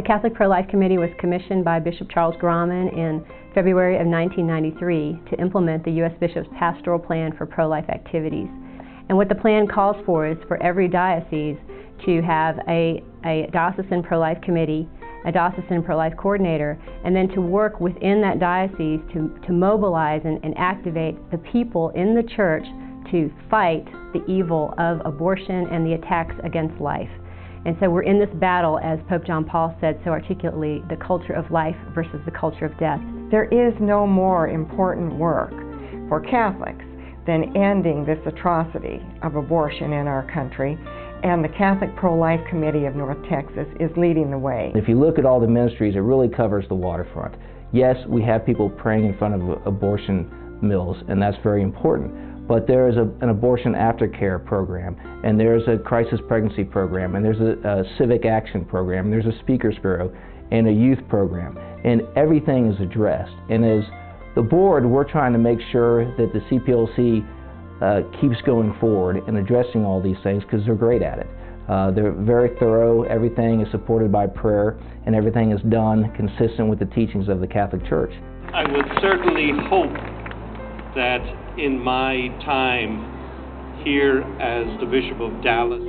The Catholic Pro-Life Committee was commissioned by Bishop Charles Grahmann in February of 1993 to implement the U.S. Bishop's Pastoral Plan for Pro-Life Activities. And what the plan calls for is for every diocese to have a, a diocesan pro-life committee, a diocesan pro-life coordinator, and then to work within that diocese to, to mobilize and, and activate the people in the church to fight the evil of abortion and the attacks against life. And so we're in this battle, as Pope John Paul said so articulately, the culture of life versus the culture of death. There is no more important work for Catholics than ending this atrocity of abortion in our country. And the Catholic Pro-Life Committee of North Texas is leading the way. If you look at all the ministries, it really covers the waterfront. Yes, we have people praying in front of abortion mills, and that's very important but there is a, an abortion aftercare program, and there's a crisis pregnancy program, and there's a, a civic action program, and there's a speakers bureau, and a youth program, and everything is addressed. And as the board, we're trying to make sure that the CPLC uh, keeps going forward and addressing all these things because they're great at it. Uh, they're very thorough, everything is supported by prayer, and everything is done consistent with the teachings of the Catholic Church. I would certainly hope that in my time here as the Bishop of Dallas,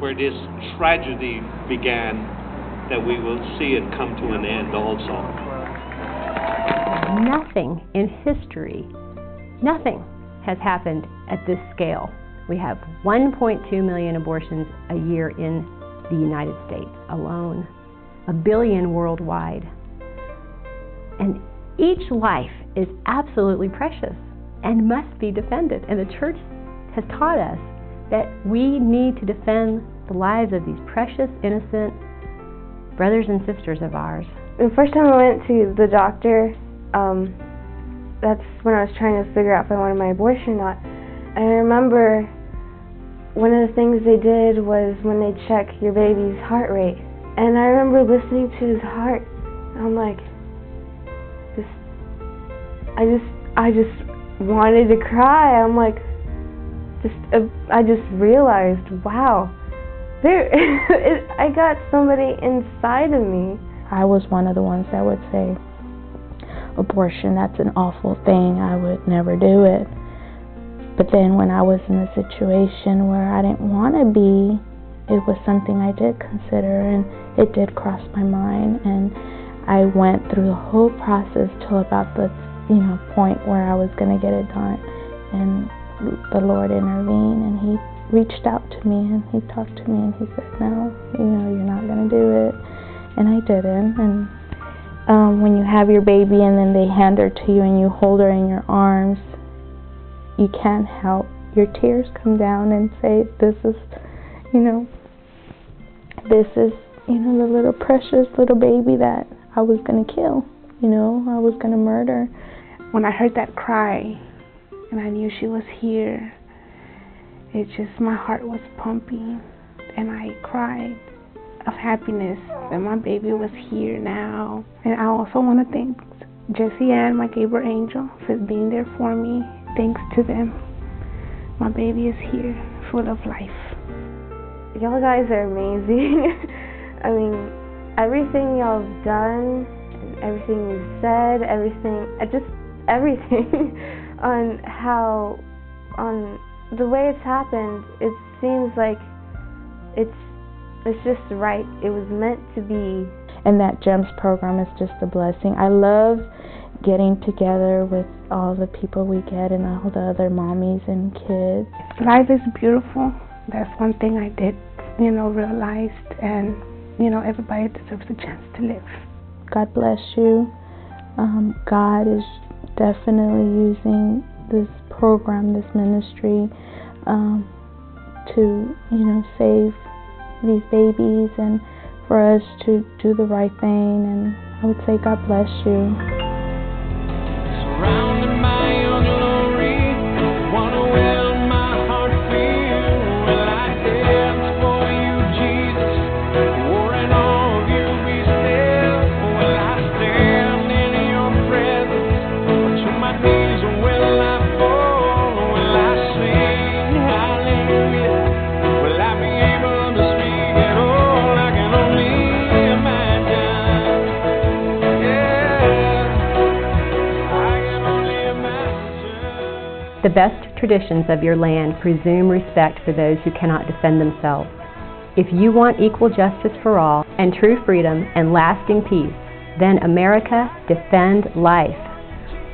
where this tragedy began, that we will see it come to an end also. Nothing in history, nothing has happened at this scale. We have 1.2 million abortions a year in the United States alone, a billion worldwide. And each life is absolutely precious and must be defended. And the church has taught us that we need to defend the lives of these precious, innocent brothers and sisters of ours. The first time I went to the doctor, um, that's when I was trying to figure out if I wanted my abortion or not. I remember one of the things they did was when they check your baby's heart rate. And I remember listening to his heart. I'm like, I just I just wanted to cry. I'm like just uh, I just realized, wow. There it, I got somebody inside of me. I was one of the ones that would say abortion that's an awful thing. I would never do it. But then when I was in a situation where I didn't want to be, it was something I did consider and it did cross my mind and I went through the whole process till about the you know, point where I was going to get it done. And the Lord intervened and He reached out to me and He talked to me and He said, No, you know, you're not going to do it. And I didn't. And um, when you have your baby and then they hand her to you and you hold her in your arms, you can't help. Your tears come down and say, This is, you know, this is, you know, the little precious little baby that I was going to kill. You know, I was going to murder. When I heard that cry and I knew she was here, it just, my heart was pumping and I cried of happiness that my baby was here now. And I also want to thank Jesse Ann, my Gabriel angel, for being there for me. Thanks to them, my baby is here, full of life. Y'all guys are amazing. I mean, everything y'all have done, everything you've said, everything, I just everything on how on the way it's happened it seems like it's it's just right. It was meant to be. And that gems program is just a blessing. I love getting together with all the people we get and all the other mommies and kids. Life is beautiful. That's one thing i did you know realized and you know everybody deserves a chance to live. God bless you. Um, god is definitely using this program, this ministry, um, to you know save these babies and for us to do the right thing. And I would say, God bless you. Surrounded The best traditions of your land presume respect for those who cannot defend themselves. If you want equal justice for all and true freedom and lasting peace, then America, defend life.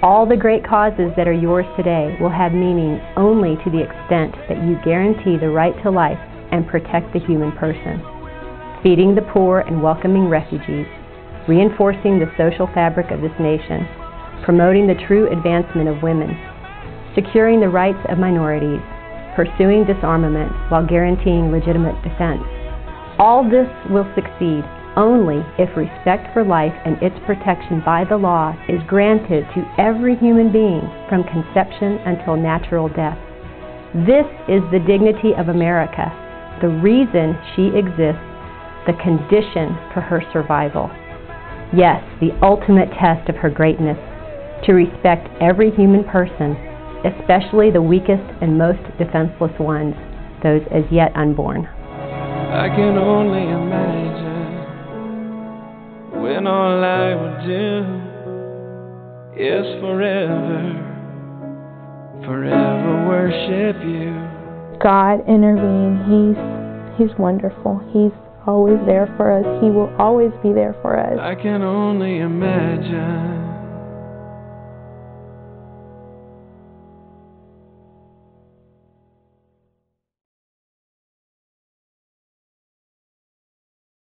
All the great causes that are yours today will have meaning only to the extent that you guarantee the right to life and protect the human person. Feeding the poor and welcoming refugees, reinforcing the social fabric of this nation, promoting the true advancement of women, securing the rights of minorities, pursuing disarmament while guaranteeing legitimate defense. All this will succeed only if respect for life and its protection by the law is granted to every human being from conception until natural death. This is the dignity of America, the reason she exists, the condition for her survival. Yes, the ultimate test of her greatness to respect every human person, especially the weakest and most defenseless ones, those as yet unborn. I can only imagine when all I would do is forever, forever worship you. God intervene. He's He's wonderful. He's always there for us. He will always be there for us. I can only imagine